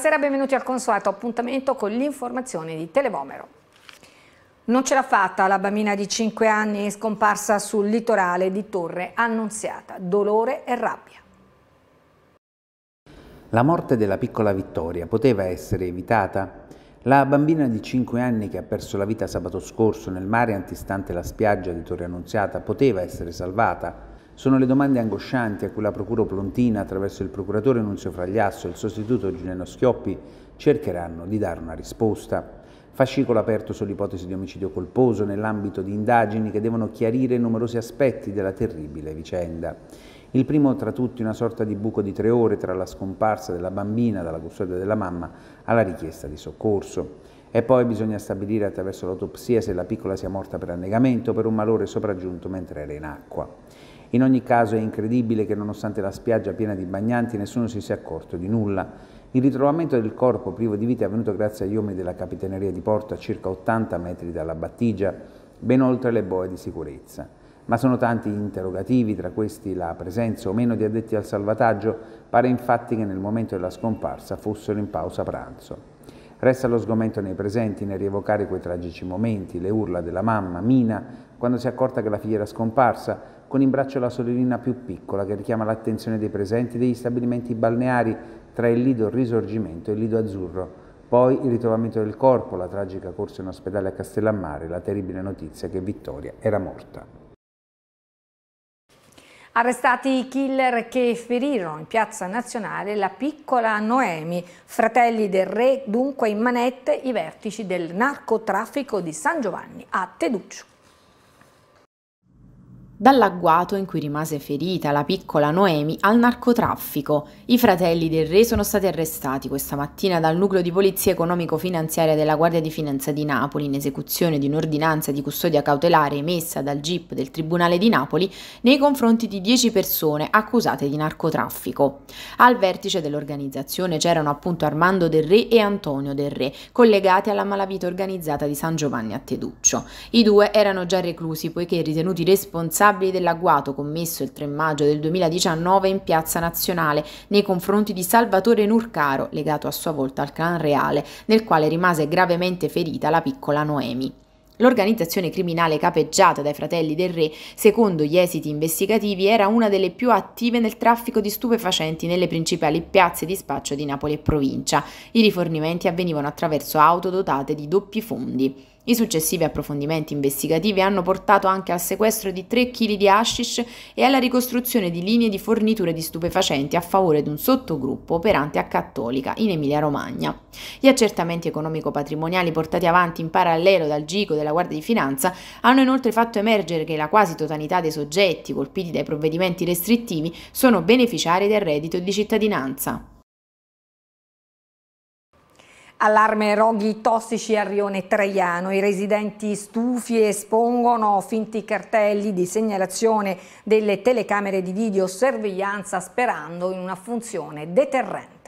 Buonasera, benvenuti al consueto appuntamento con l'informazione di Televomero. Non ce l'ha fatta la bambina di 5 anni scomparsa sul litorale di Torre Annunziata. Dolore e rabbia. La morte della piccola Vittoria poteva essere evitata? La bambina di 5 anni che ha perso la vita sabato scorso nel mare antistante la spiaggia di Torre Annunziata poteva essere salvata? Sono le domande angoscianti a cui la Procura Plontina, attraverso il procuratore Nunzio Fragliasso e il sostituto Giuliano Schioppi, cercheranno di dare una risposta. Fascicolo aperto sull'ipotesi di omicidio colposo nell'ambito di indagini che devono chiarire numerosi aspetti della terribile vicenda. Il primo tra tutti una sorta di buco di tre ore tra la scomparsa della bambina dalla custodia della mamma alla richiesta di soccorso. E poi bisogna stabilire attraverso l'autopsia se la piccola sia morta per annegamento o per un malore sopraggiunto mentre era in acqua. In ogni caso è incredibile che nonostante la spiaggia piena di bagnanti nessuno si sia accorto di nulla. Il ritrovamento del corpo privo di vita è avvenuto grazie agli uomini della Capitaneria di Porto a circa 80 metri dalla battigia, ben oltre le boe di sicurezza. Ma sono tanti interrogativi, tra questi la presenza o meno di addetti al salvataggio, pare infatti che nel momento della scomparsa fossero in pausa pranzo. Resta lo sgomento nei presenti nel rievocare quei tragici momenti, le urla della mamma, Mina, quando si è accorta che la figlia era scomparsa, con in braccio la sorellina più piccola che richiama l'attenzione dei presenti degli stabilimenti balneari tra il Lido Risorgimento e il Lido Azzurro. Poi il ritrovamento del corpo, la tragica corsa in ospedale a Castellammare, la terribile notizia che Vittoria era morta. Arrestati i killer che ferirono in piazza nazionale la piccola Noemi, fratelli del re, dunque in manette i vertici del narcotraffico di San Giovanni a Teduccio. Dall'agguato in cui rimase ferita la piccola Noemi al narcotraffico. I fratelli del re sono stati arrestati questa mattina dal nucleo di polizia economico-finanziaria della Guardia di Finanza di Napoli in esecuzione di un'ordinanza di custodia cautelare emessa dal GIP del Tribunale di Napoli nei confronti di 10 persone accusate di narcotraffico. Al vertice dell'organizzazione c'erano appunto Armando del Re e Antonio del Re, collegati alla malavita organizzata di San Giovanni a Teduccio. I due erano già reclusi poiché ritenuti responsabili responsabili dell'agguato commesso il 3 maggio del 2019 in Piazza Nazionale nei confronti di Salvatore Nurcaro, legato a sua volta al clan reale, nel quale rimase gravemente ferita la piccola Noemi. L'organizzazione criminale capeggiata dai fratelli del re, secondo gli esiti investigativi, era una delle più attive nel traffico di stupefacenti nelle principali piazze di spaccio di Napoli e provincia. I rifornimenti avvenivano attraverso auto dotate di doppi fondi. I successivi approfondimenti investigativi hanno portato anche al sequestro di 3 kg di hashish e alla ricostruzione di linee di forniture di stupefacenti a favore di un sottogruppo operante a Cattolica in Emilia-Romagna. Gli accertamenti economico-patrimoniali portati avanti in parallelo dal GICO della Guardia di Finanza hanno inoltre fatto emergere che la quasi totalità dei soggetti colpiti dai provvedimenti restrittivi sono beneficiari del reddito di cittadinanza. Allarme roghi tossici a Rione Traiano. I residenti stufi espongono finti cartelli di segnalazione delle telecamere di videosorveglianza sperando in una funzione deterrente.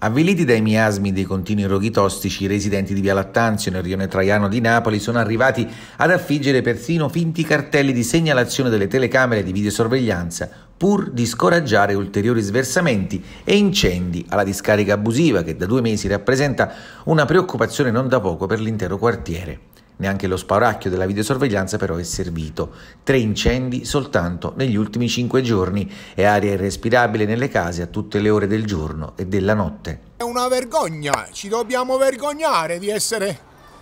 Avviliti dai miasmi dei continui roghi tossici, i residenti di Via Lattanzio nel rione Traiano di Napoli sono arrivati ad affiggere persino finti cartelli di segnalazione delle telecamere di videosorveglianza pur di scoraggiare ulteriori sversamenti e incendi alla discarica abusiva che da due mesi rappresenta una preoccupazione non da poco per l'intero quartiere. Neanche lo spauracchio della videosorveglianza però è servito. Tre incendi soltanto negli ultimi cinque giorni e aria irrespirabile nelle case a tutte le ore del giorno e della notte. È una vergogna, ci dobbiamo vergognare di essere,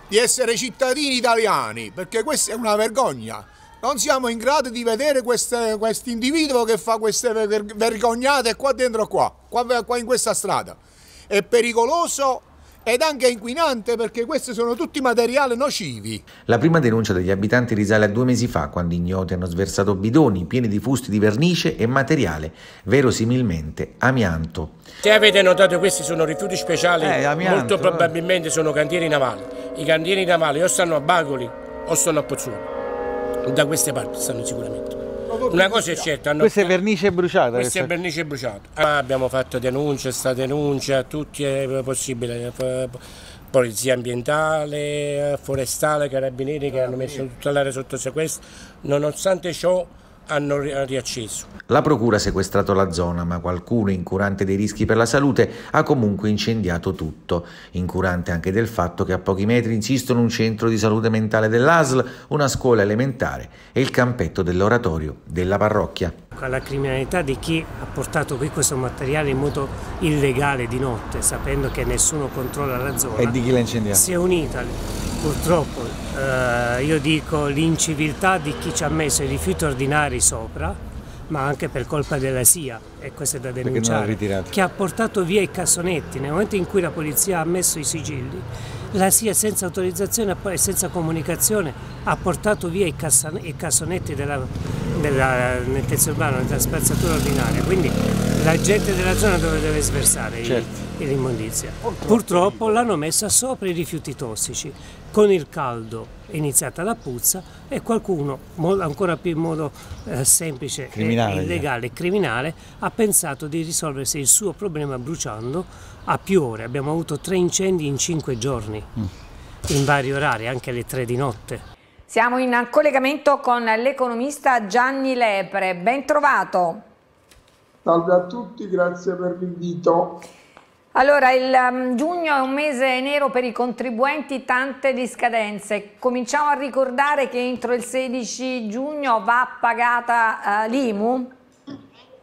di essere cittadini italiani, perché questa è una vergogna. Non siamo in grado di vedere questo individuo che fa queste vergognate qua dentro qua, qua, qua in questa strada. È pericoloso ed anche inquinante perché questi sono tutti materiali nocivi. La prima denuncia degli abitanti risale a due mesi fa quando ignoti hanno sversato bidoni pieni di fusti di vernice e materiale, verosimilmente amianto. Se avete notato questi sono rifiuti speciali, eh, molto eh. probabilmente sono cantieri navali. I cantieri navali o stanno a Bagoli o stanno a Pozzuolo. Da queste parti stanno sicuramente. Una cosa è certa. Questa è vernice bruciata? Questa è vernice bruciata. Ah, abbiamo fatto denunce, sta denuncia, tutti è possibile. Polizia ambientale, forestale, carabinieri che hanno messo tutta l'area sotto sequestro. Nonostante ciò hanno riacceso. La procura ha sequestrato la zona, ma qualcuno, incurante dei rischi per la salute, ha comunque incendiato tutto. Incurante anche del fatto che a pochi metri insistono un centro di salute mentale dell'ASL, una scuola elementare e il campetto dell'oratorio della parrocchia. La criminalità di chi ha portato qui questo materiale in modo illegale di notte, sapendo che nessuno controlla la zona, e di chi l'ha incendiato? Si è unita purtroppo, eh, io dico, l'inciviltà di chi ci ha messo i rifiuti ordinari sopra ma anche per colpa della SIA, e questo è da denunciare, che ha portato via i cassonetti. Nel momento in cui la polizia ha messo i sigilli, la SIA senza autorizzazione e senza comunicazione ha portato via i, i cassonetti della, della nettezza urbana, della spazzatura ordinaria. Quindi la gente della zona dove deve sversare certo. l'immondizia. Purtroppo l'hanno messa sopra i rifiuti tossici. Con il caldo è iniziata la puzza e qualcuno, ancora più in modo eh, semplice, criminale, illegale e criminale, ha pensato di risolversi il suo problema bruciando a più ore. Abbiamo avuto tre incendi in cinque giorni, mm. in vari orari, anche alle tre di notte. Siamo in collegamento con l'economista Gianni Lepre. Ben trovato. Salve a tutti, grazie per l'invito. Allora, il um, giugno è un mese nero per i contribuenti, tante di scadenze. Cominciamo a ricordare che entro il 16 giugno va pagata uh, l'IMU?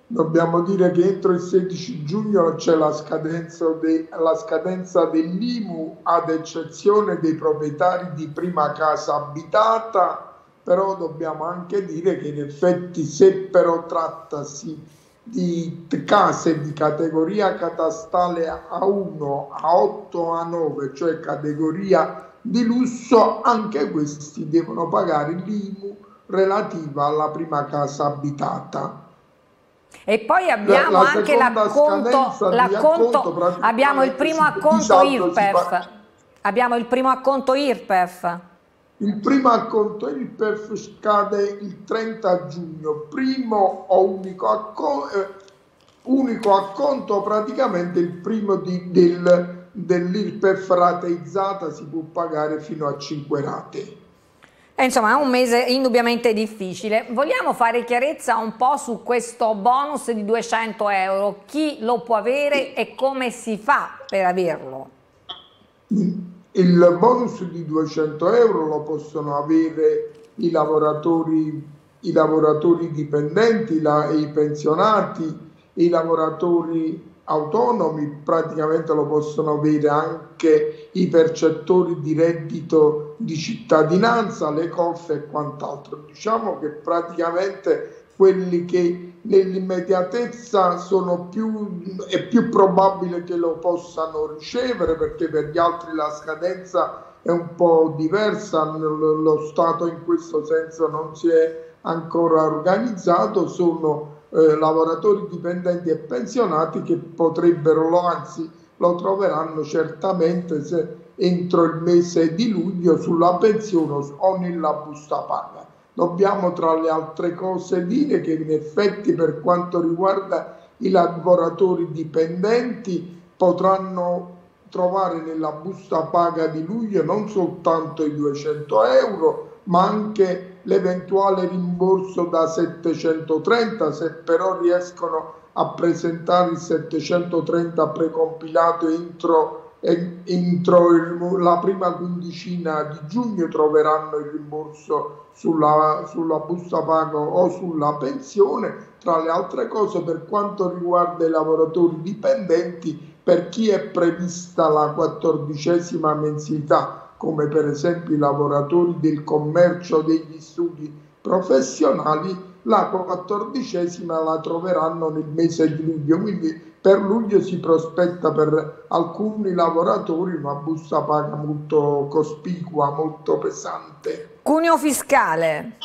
Dobbiamo dire che entro il 16 giugno c'è la scadenza, de, scadenza dell'IMU ad eccezione dei proprietari di prima casa abitata, però dobbiamo anche dire che in effetti se però trattasi di case di categoria catastale A1, A8, A9, cioè categoria di lusso, anche questi devono pagare l'IMU relativa alla prima casa abitata. E poi abbiamo la, la anche l'acconto, l'acconto abbiamo il primo acconto IRPEF. Abbiamo il primo acconto IRPEF. Il primo acconto IRPEF scade il 30 giugno, primo o unico acconto, eh, unico acconto praticamente il primo di, del, dell'IRPEF rateizzata si può pagare fino a 5 rate. E insomma è un mese indubbiamente difficile. Vogliamo fare chiarezza un po' su questo bonus di 200 euro. Chi lo può avere e come si fa per averlo? Il bonus di 200 euro lo possono avere i lavoratori, i lavoratori dipendenti, la, i pensionati, i lavoratori autonomi, praticamente lo possono avere anche i percettori di reddito di cittadinanza, le COF e quant'altro. Diciamo che praticamente quelli che nell'immediatezza più, è più probabile che lo possano ricevere perché per gli altri la scadenza è un po' diversa, lo Stato in questo senso non si è ancora organizzato, sono eh, lavoratori dipendenti e pensionati che potrebbero, anzi lo troveranno certamente se entro il mese di luglio sulla pensione o nella busta paga. Dobbiamo tra le altre cose dire che in effetti per quanto riguarda i lavoratori dipendenti potranno trovare nella busta paga di luglio non soltanto i 200 euro ma anche l'eventuale rimborso da 730 se però riescono a presentare il 730 precompilato entro entro il, la prima quindicina di giugno troveranno il rimborso sulla, sulla busta pago o sulla pensione. Tra le altre cose, per quanto riguarda i lavoratori dipendenti, per chi è prevista la quattordicesima mensilità, come per esempio i lavoratori del commercio degli studi professionali, la quattordicesima la troveranno nel mese di luglio. Quindi per luglio si prospetta per alcuni lavoratori una busta paga molto cospicua, molto pesante. Cuneo fiscale.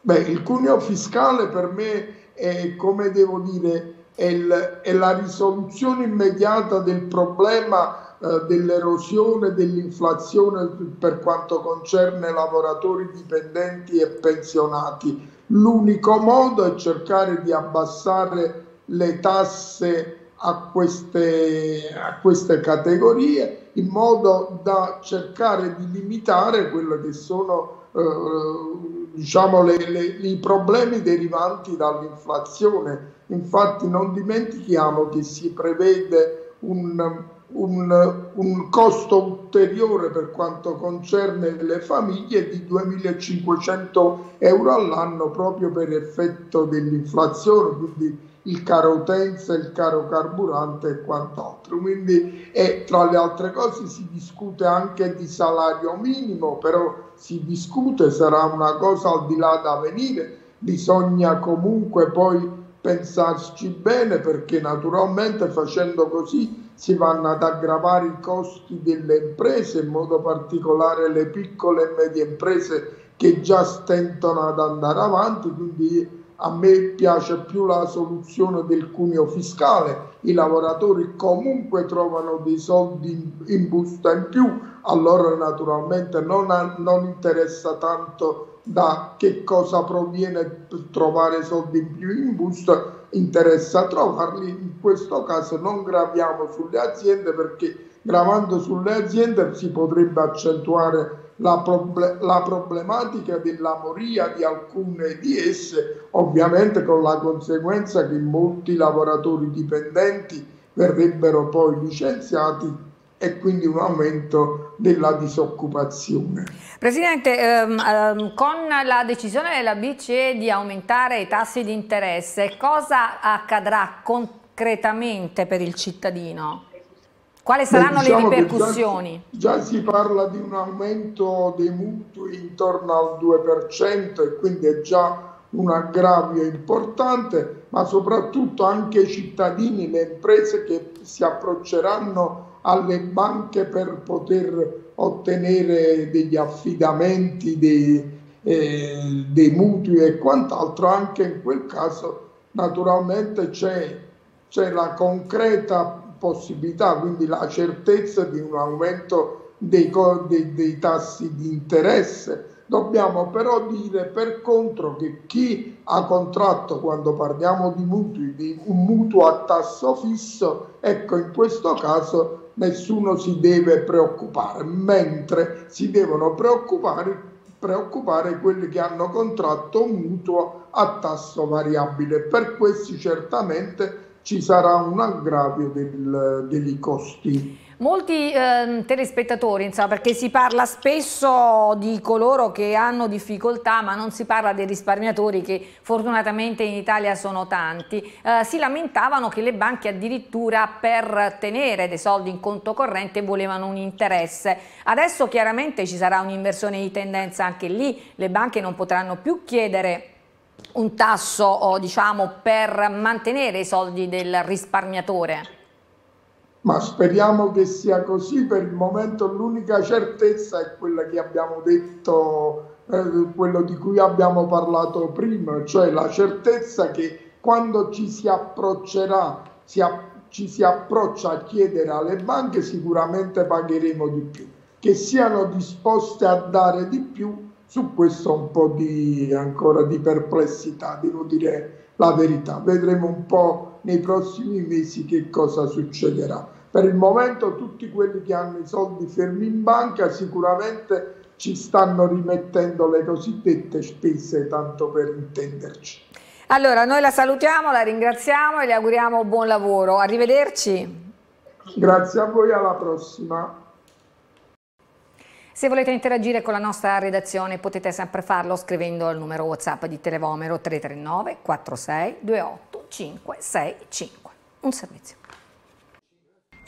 Beh, il cuneo fiscale per me è, come devo dire, è, il, è la risoluzione immediata del problema eh, dell'erosione, dell'inflazione per quanto concerne lavoratori dipendenti e pensionati. L'unico modo è cercare di abbassare le tasse a queste, a queste categorie in modo da cercare di limitare quelle che sono eh, diciamo, le, le, i problemi derivanti dall'inflazione. Infatti non dimentichiamo che si prevede un, un, un, costo ulteriore per quanto concerne le famiglie di 2.500 euro all'anno proprio per effetto dell'inflazione, quindi il caro utenza, il caro carburante e quant'altro. Quindi e tra le altre cose si discute anche di salario minimo, però si discute, sarà una cosa al di là da venire, bisogna comunque poi pensarci bene perché naturalmente facendo così si vanno ad aggravare i costi delle imprese, in modo particolare le piccole e medie imprese che già stentano ad andare avanti, quindi a me piace più la soluzione del cuneo fiscale, i lavoratori comunque trovano dei soldi in busta in più, allora naturalmente non, non interessa tanto da che cosa proviene trovare soldi in più in busta, interessa trovarli, in questo caso non graviamo sulle aziende perché gravando sulle aziende si potrebbe accentuare la, proble- la, problematica della moria di alcune di esse, ovviamente con la conseguenza che molti lavoratori dipendenti verrebbero poi licenziati e quindi un aumento della disoccupazione. Presidente, ehm, ehm, con la decisione della BCE di aumentare i tassi di interesse, cosa accadrà concretamente per il cittadino? Quali saranno diciamo le ripercussioni? Già, già, si parla di un aumento dei mutui intorno al 2% e quindi è già un aggravio importante, ma soprattutto anche i cittadini, le imprese che si approcceranno alle banche per poter ottenere degli affidamenti, dei, eh, dei mutui e quant'altro, anche in quel caso naturalmente c'è, c'è la concreta possibilità, quindi la certezza di un aumento dei, dei, dei tassi di interesse. Dobbiamo però dire per contro che chi ha contratto, quando parliamo di mutui, di un mutuo a tasso fisso, ecco in questo caso nessuno si deve preoccupare, mentre si devono preoccupare, preoccupare quelli che hanno contratto un mutuo a tasso variabile. Per questi certamente ci sarà un aggravio del, dei costi. Molti eh, telespettatori, insomma, perché si parla spesso di coloro che hanno difficoltà, ma non si parla dei risparmiatori che fortunatamente in Italia sono tanti, eh, si lamentavano che le banche addirittura per tenere dei soldi in conto corrente volevano un interesse. Adesso chiaramente ci sarà un'inversione di tendenza anche lì, le banche non potranno più chiedere un tasso diciamo, per mantenere i soldi del risparmiatore? Ma speriamo che sia così, per il momento l'unica certezza è quella che abbiamo detto, eh, quello di cui abbiamo parlato prima, cioè la certezza che quando ci si approccerà, si app- ci si approccia a chiedere alle banche sicuramente pagheremo di più, che siano disposte a dare di più su questo un po' di, ancora di perplessità, devo dire la verità. Vedremo un po' nei prossimi mesi che cosa succederà. Per il momento tutti quelli che hanno i soldi fermi in banca sicuramente ci stanno rimettendo le cosiddette spese, tanto per intenderci. Allora, noi la salutiamo, la ringraziamo e le auguriamo buon lavoro. Arrivederci. Grazie a voi, alla prossima. Se volete interagire con la nostra redazione potete sempre farlo scrivendo al numero WhatsApp di Televomero 339 46 28 565. Un servizio.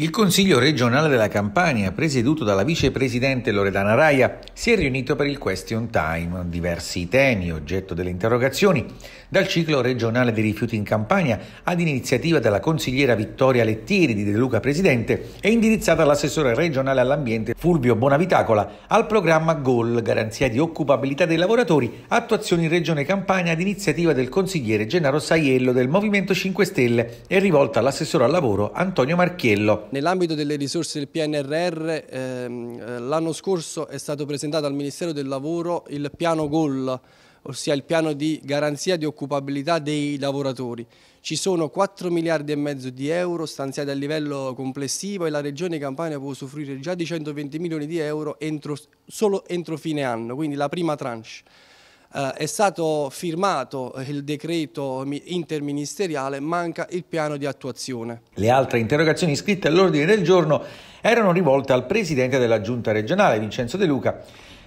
Il Consiglio regionale della Campania, presieduto dalla vicepresidente Loredana Raia, si è riunito per il question time, diversi temi oggetto delle interrogazioni, dal ciclo regionale dei rifiuti in Campania ad iniziativa della consigliera Vittoria Lettieri di De Luca Presidente e indirizzata all'assessore regionale all'ambiente Fulvio Bonavitacola al programma GOL, garanzia di occupabilità dei lavoratori, attuazione in Regione Campania ad iniziativa del consigliere Gennaro Saiello del Movimento 5 Stelle e rivolta all'assessore al lavoro Antonio Marchiello. Nell'ambito delle risorse del PNRR ehm, eh, l'anno scorso è stato presentato al Ministero del Lavoro il piano GOL, ossia il piano di garanzia di occupabilità dei lavoratori. Ci sono 4 miliardi e mezzo di euro stanziati a livello complessivo e la Regione Campania può usufruire già di 120 milioni di euro entro, solo entro fine anno, quindi la prima tranche. Eh, è stato firmato il decreto interministeriale, manca il piano di attuazione. Le altre interrogazioni iscritte all'ordine del giorno erano rivolte al Presidente della Giunta regionale, Vincenzo De Luca,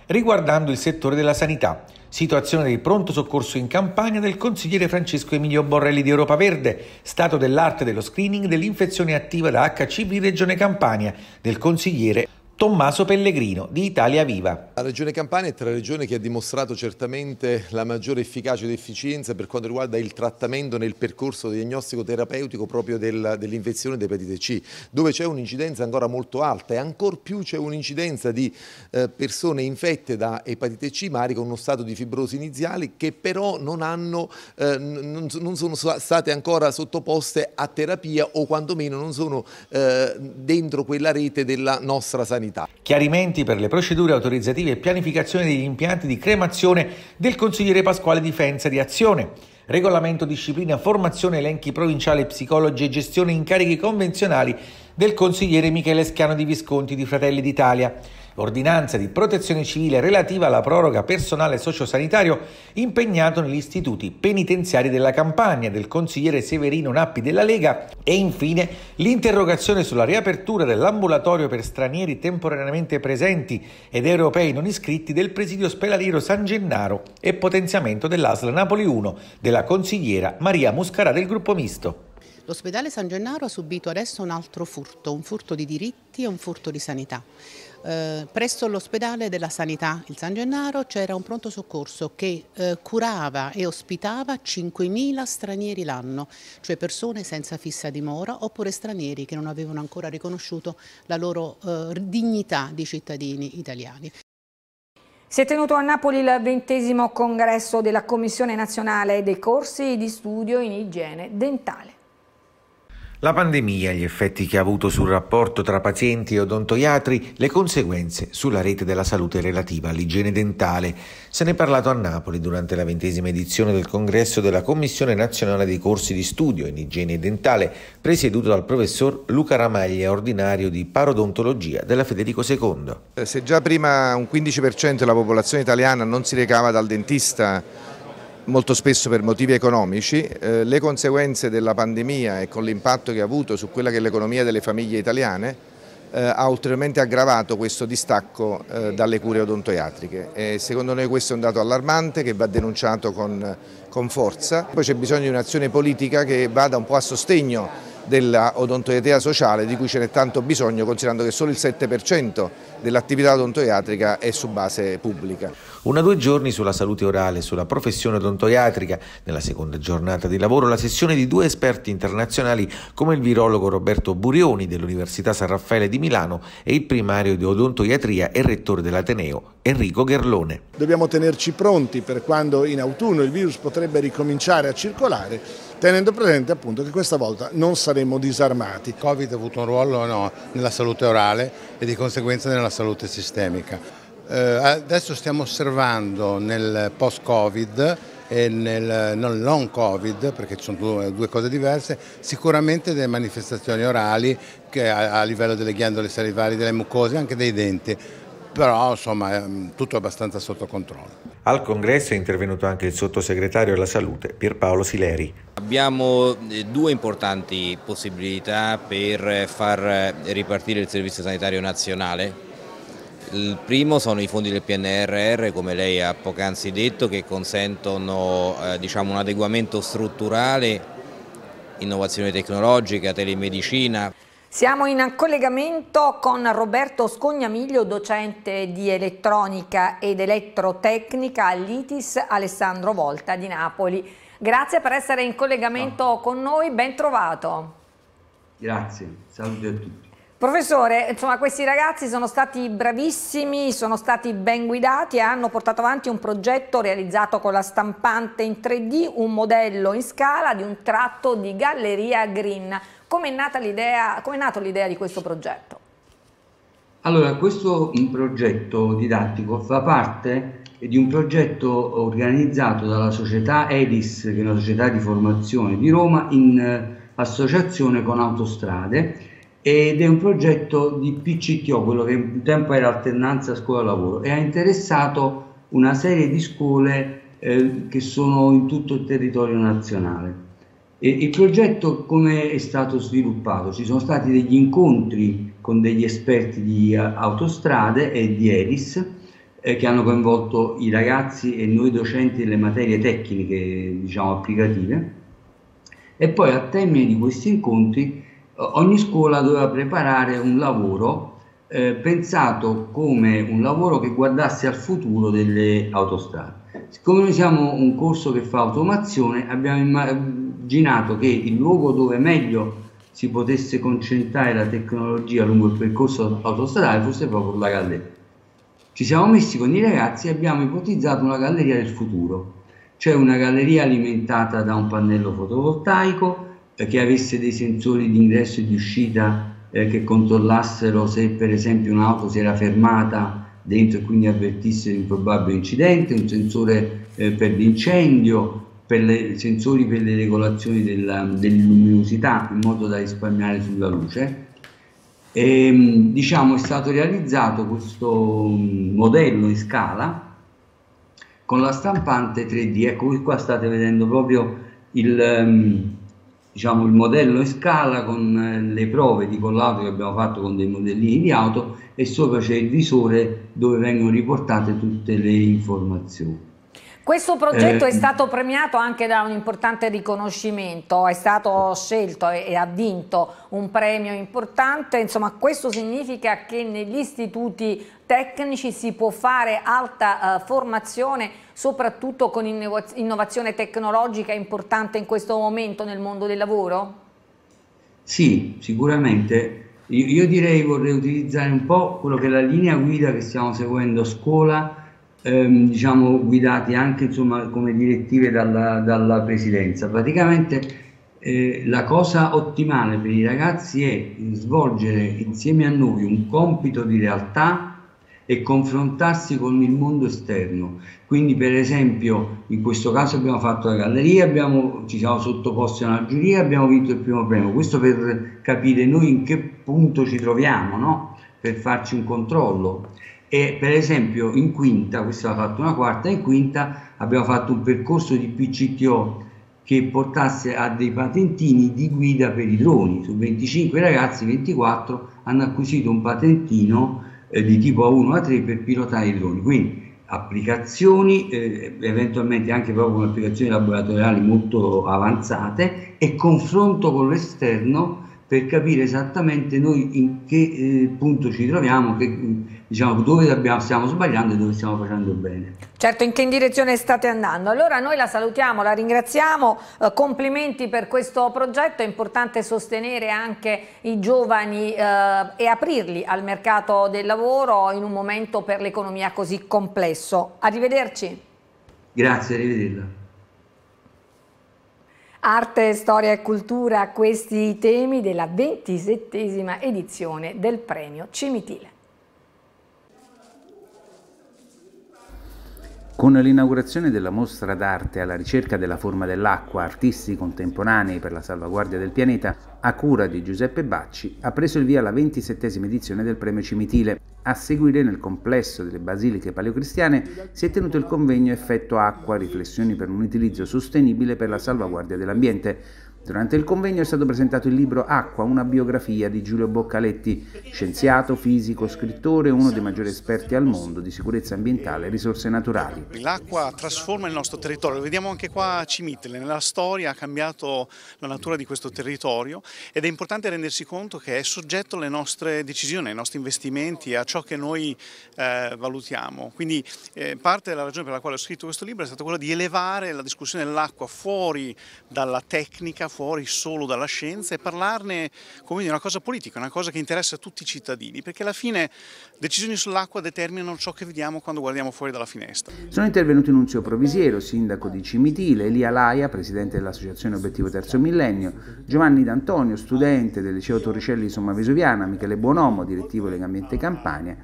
riguardando il settore della sanità. Situazione del pronto soccorso in campagna del consigliere Francesco Emilio Borrelli di Europa Verde, stato dell'arte dello screening dell'infezione attiva da HCV Regione Campania, del consigliere Tommaso Pellegrino di Italia Viva. La Regione Campania è tra le regioni che ha dimostrato certamente la maggiore efficacia ed efficienza per quanto riguarda il trattamento nel percorso diagnostico terapeutico proprio del, dell'infezione di epatite C, dove c'è un'incidenza ancora molto alta e ancor più c'è un'incidenza di eh, persone infette da epatite C magari con uno stato di fibrosi iniziali che però non, hanno, eh, non, non sono state ancora sottoposte a terapia o quantomeno non sono eh, dentro quella rete della nostra sanità sanità. Chiarimenti per le procedure autorizzative e pianificazione degli impianti di cremazione del consigliere Pasquale Difenza di Azione. Regolamento disciplina formazione elenchi provinciali psicologi e gestione incarichi convenzionali del consigliere Michele Schiano di Visconti di Fratelli d'Italia ordinanza di protezione civile relativa alla proroga personale sociosanitario impegnato negli istituti penitenziari della Campania del consigliere Severino Nappi della Lega e infine l'interrogazione sulla riapertura dell'ambulatorio per stranieri temporaneamente presenti ed europei non iscritti del presidio ospedaliero San Gennaro e potenziamento dell'ASL Napoli 1 della consigliera Maria Muscarà del gruppo misto. L'ospedale San Gennaro ha subito adesso un altro furto, un furto di diritti e un furto di sanità. Eh, presso l'ospedale della sanità, il San Gennaro, c'era un pronto soccorso che eh, curava e ospitava 5.000 stranieri l'anno, cioè persone senza fissa dimora oppure stranieri che non avevano ancora riconosciuto la loro eh, dignità di cittadini italiani. Si è tenuto a Napoli il ventesimo congresso della Commissione nazionale dei corsi di studio in igiene dentale. La pandemia, gli effetti che ha avuto sul rapporto tra pazienti e odontoiatri, le conseguenze sulla rete della salute relativa all'igiene dentale. Se ne è parlato a Napoli durante la ventesima edizione del congresso della Commissione nazionale dei corsi di studio in igiene dentale, presieduto dal professor Luca Ramaglia, ordinario di parodontologia della Federico II. Se già prima un 15% della popolazione italiana non si recava dal dentista molto spesso per motivi economici, eh, le conseguenze della pandemia e con l'impatto che ha avuto su quella che è l'economia delle famiglie italiane eh, ha ulteriormente aggravato questo distacco eh, dalle cure odontoiatriche e secondo noi questo è un dato allarmante che va denunciato con, con forza. Poi c'è bisogno di un'azione politica che vada un po' a sostegno della odontoiatria sociale di cui ce n'è tanto bisogno considerando che solo il 7% dell'attività odontoiatrica è su base pubblica. Una due giorni sulla salute orale e sulla professione odontoiatrica. Nella seconda giornata di lavoro la sessione di due esperti internazionali come il virologo Roberto Burioni dell'Università San Raffaele di Milano e il primario di odontoiatria e rettore dell'Ateneo Enrico Gerlone. Dobbiamo tenerci pronti per quando in autunno il virus potrebbe ricominciare a circolare tenendo presente appunto che questa volta non saremo disarmati. Covid ha avuto un ruolo no, nella salute orale e di conseguenza nella salute sistemica. Eh, adesso stiamo osservando nel post-Covid e nel non Covid, perché ci sono due, cose diverse, sicuramente delle manifestazioni orali a, a livello delle ghiandole salivali, delle mucose, anche dei denti però insomma è mm, tutto abbastanza sotto controllo. Al congresso è intervenuto anche il sottosegretario alla salute Pierpaolo Sileri. Abbiamo eh, due importanti possibilità per far ripartire il servizio sanitario nazionale. Il primo sono i fondi del PNRR, come lei ha poc'anzi detto, che consentono eh, diciamo, un adeguamento strutturale, innovazione tecnologica, telemedicina. Siamo in collegamento con Roberto Scognamiglio, docente di elettronica ed elettrotecnica all'ITIS Alessandro Volta di Napoli. Grazie per essere in collegamento no. con noi, ben trovato. Grazie, saluti a tutti. Professore, insomma, questi ragazzi sono stati bravissimi, sono stati ben guidati e hanno portato avanti un progetto realizzato con la stampante in 3D, un modello in scala di un tratto di galleria green. Come è, nata come è l'idea di questo progetto? Allora, questo progetto didattico fa parte di un progetto organizzato dalla società EDIS, che è una società di formazione di Roma, in eh, associazione con Autostrade ed è un progetto di PCTO, quello che un tempo era alternanza scuola-lavoro e ha interessato una serie di scuole eh, che sono in tutto il territorio nazionale. Il progetto come è stato sviluppato? Ci sono stati degli incontri con degli esperti di autostrade e di EDIS eh, che hanno coinvolto i ragazzi e noi docenti delle materie tecniche diciamo applicative e poi a termine di questi incontri ogni scuola doveva preparare un lavoro eh, pensato come un lavoro che guardasse al futuro delle autostrade. Siccome noi siamo un corso che fa automazione, abbiamo che il luogo dove meglio si potesse concentrare la tecnologia lungo il percorso autostradale fosse proprio la galleria. Ci siamo messi con i ragazzi e abbiamo ipotizzato una galleria del futuro, cioè una galleria alimentata da un pannello fotovoltaico eh, che avesse dei sensori di ingresso e di uscita eh, che controllassero se per esempio un'auto si era fermata dentro e quindi avvertisse un probabile incidente, un sensore eh, per l'incendio, per le, sensori per le regolazioni della, dell'illuminosità in modo da risparmiare sulla luce. E, ehm, diciamo è stato realizzato questo mm, modello in scala con la stampante 3D. Ecco, qua state vedendo proprio il, um, diciamo, il modello in scala con eh, le prove di collato che abbiamo fatto con dei modellini di auto e sopra c'è il visore dove vengono riportate tutte le informazioni. Questo progetto eh, è stato premiato anche da un importante riconoscimento, è stato scelto e, ha vinto un premio importante, insomma questo significa che negli istituti tecnici si può fare alta uh, formazione soprattutto con innovazione tecnologica importante in questo momento nel mondo del lavoro? Sì, sicuramente. Io, io direi vorrei utilizzare un po' quello che è la linea guida che stiamo seguendo a scuola ehm, diciamo, guidati anche insomma, come direttive dalla, dalla presidenza. Praticamente eh, la cosa ottimale per i ragazzi è svolgere insieme a noi un compito di realtà e confrontarsi con il mondo esterno. Quindi per esempio in questo caso abbiamo fatto la galleria, abbiamo, ci siamo sottoposti a una giuria abbiamo vinto il primo premio. Questo per capire noi in che punto ci troviamo, no? per farci un controllo e per esempio in quinta, questa l'ha fatto una quarta, in quinta abbiamo fatto un percorso di PCTO che portasse a dei patentini di guida per i droni. Su 25 ragazzi, 24 hanno acquisito un patentino eh, di tipo A1 A3 per pilotare i droni. Quindi applicazioni, eh, eventualmente anche proprio con applicazioni laboratoriali molto avanzate e confronto con l'esterno per capire esattamente noi in che eh, punto ci troviamo, che, diciamo, dove abbiamo, stiamo sbagliando e dove stiamo facendo bene. Certo, in che direzione state andando? Allora noi la salutiamo, la ringraziamo, eh, complimenti per questo progetto, è importante sostenere anche i giovani eh, e aprirli al mercato del lavoro in un momento per l'economia così complesso. Arrivederci. Grazie, arrivederla. Arte, storia e cultura, questi temi della ventisettesima edizione del premio Cimitile. Con l'inaugurazione della mostra d'arte alla ricerca della forma dell'acqua, artisti contemporanei per la salvaguardia del pianeta, a cura di Giuseppe Bacci, ha preso il via la ventisettesima edizione del Premio Cimitile. A seguire, nel complesso delle basiliche paleocristiane, si è tenuto il convegno Effetto Acqua, riflessioni per un utilizzo sostenibile per la salvaguardia dell'ambiente, Durante il convegno è stato presentato il libro Acqua, una biografia di Giulio Boccaletti, scienziato, fisico, scrittore, uno dei maggiori esperti al mondo di sicurezza ambientale e risorse naturali. L'acqua trasforma il nostro territorio, lo vediamo anche qua a Cimitele, nella storia ha cambiato la natura di questo territorio ed è importante rendersi conto che è soggetto alle nostre decisioni, ai nostri investimenti, a ciò che noi eh, valutiamo. Quindi eh, parte della ragione per la quale ho scritto questo libro è stata quella di elevare la discussione dell'acqua fuori dalla tecnica, fuori solo dalla scienza e parlarne come di una cosa politica, una cosa che interessa a tutti i cittadini, perché alla fine decisioni sull'acqua determinano ciò che vediamo quando guardiamo fuori dalla finestra. Sono intervenuti Nunzio Provisiero, sindaco di Cimitile, Elia Laia, presidente dell'associazione Obiettivo Terzo Millennio, Giovanni D'Antonio, studente del liceo Torricelli di Somma Vesuviana, Michele Buonomo, direttivo Legambiente Campania,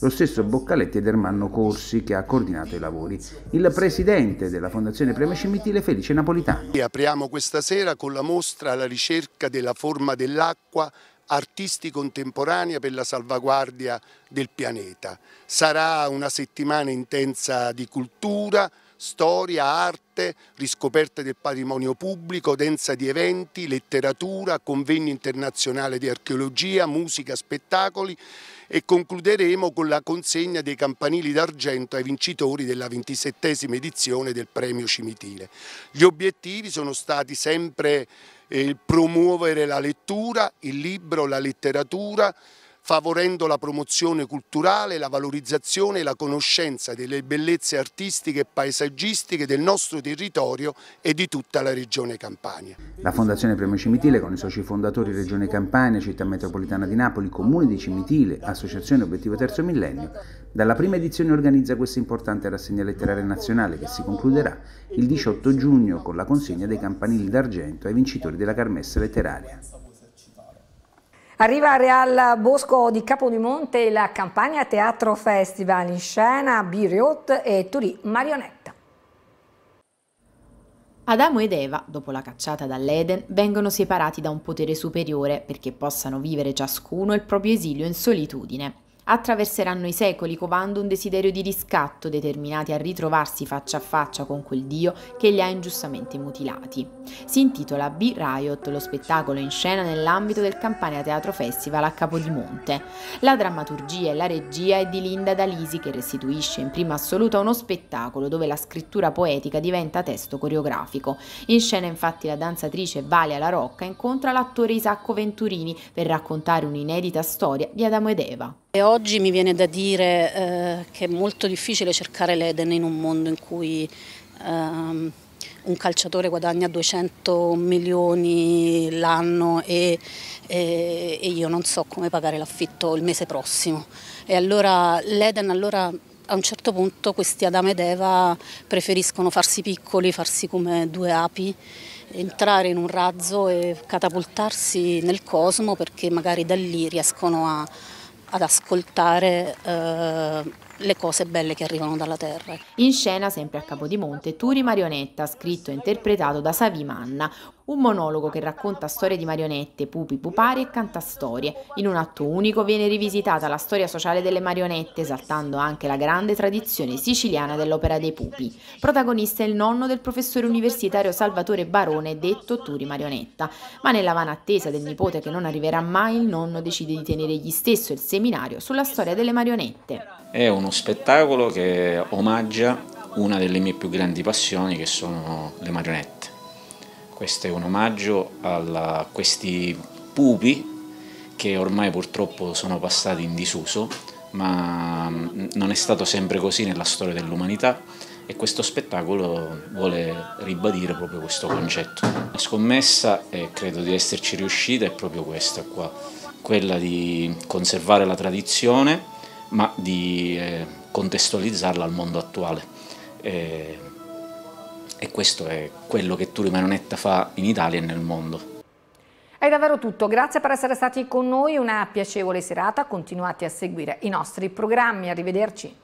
lo stesso Boccaletti ed Ermanno Corsi che ha coordinato i lavori. Il presidente della Fondazione Premio Cimitile, Felice Napolitano. Apriamo questa sera con la mostra alla ricerca della forma dell'acqua artisti contemporanea per la salvaguardia del pianeta. Sarà una settimana intensa di cultura, storia, arte, riscoperta del patrimonio pubblico, densa di eventi, letteratura, convegno internazionale di archeologia, musica, spettacoli e concluderemo con la consegna dei campanili d'argento ai vincitori della ventisettesima edizione del premio Cimitile. Gli obiettivi sono stati sempre eh, promuovere la lettura, il libro, la letteratura, favorendo la promozione culturale, la valorizzazione e la conoscenza delle bellezze artistiche e paesaggistiche del nostro territorio e di tutta la regione Campania. La Fondazione Premio Cimitile con i soci fondatori Regione Campania, Città Metropolitana di Napoli, Comune di Cimitile, Associazione Obiettivo Terzo Millennio, dalla prima edizione organizza questa importante rassegna letteraria nazionale che si concluderà il 18 giugno con la consegna dei campanili d'argento ai vincitori della Carmessa letteraria. Arriva a Real Bosco di Capodimonte la Campania Teatro Festival in scena Biriot e Turì Marionetta. Adamo ed Eva, dopo la cacciata dall'Eden, vengono separati da un potere superiore perché possano vivere ciascuno il proprio esilio in solitudine. Attraverseranno i secoli covando un desiderio di riscatto determinati a ritrovarsi faccia a faccia con quel dio che li ha ingiustamente mutilati. Si intitola B-Riot, lo spettacolo in scena nell'ambito del Campania Teatro Festival a Capodimonte. La drammaturgia e la regia è di Linda Dalisi che restituisce in prima assoluta uno spettacolo dove la scrittura poetica diventa testo coreografico. In scena infatti la danzatrice Valia La Rocca incontra l'attore Isacco Venturini per raccontare un'inedita storia di Adamo ed Eva. E oggi mi viene da dire eh, che è molto difficile cercare l'Eden in un mondo in cui ehm, un calciatore guadagna 200 milioni l'anno e, e, e, io non so come pagare l'affitto il mese prossimo. E allora l'Eden allora a un certo punto questi Adamo ed Eva preferiscono farsi piccoli, farsi come due api entrare in un razzo e catapultarsi nel cosmo perché magari da lì riescono a, ad ascoltare eh, le cose belle che arrivano dalla terra. In scena, sempre a Capodimonte, Turi Marionetta, scritto e interpretato da Savi Manna, un monologo che racconta storie di marionette, pupi, pupari e cantastorie. In un atto unico viene rivisitata la storia sociale delle marionette, esaltando anche la grande tradizione siciliana dell'opera dei pupi. Protagonista è il nonno del professore universitario Salvatore Barone, detto Turi Marionetta. Ma nella vana attesa del nipote che non arriverà mai, il nonno decide di tenere egli stesso il seminario sulla storia delle marionette. È uno spettacolo che omaggia una delle mie più grandi passioni che sono le marionette. Questo è un omaggio a questi pupi che ormai purtroppo sono passati in disuso, ma mm, non è stato sempre così nella storia dell'umanità e questo spettacolo vuole ribadire proprio questo concetto. La scommessa, e credo di esserci riuscita, è proprio questa qua, quella di conservare la tradizione ma di eh, contestualizzarla al mondo attuale. E, e questo è quello che Turi Maronetta fa in Italia e nel mondo. È davvero tutto, grazie per essere stati con noi, una piacevole serata, continuate a seguire i nostri programmi, arrivederci.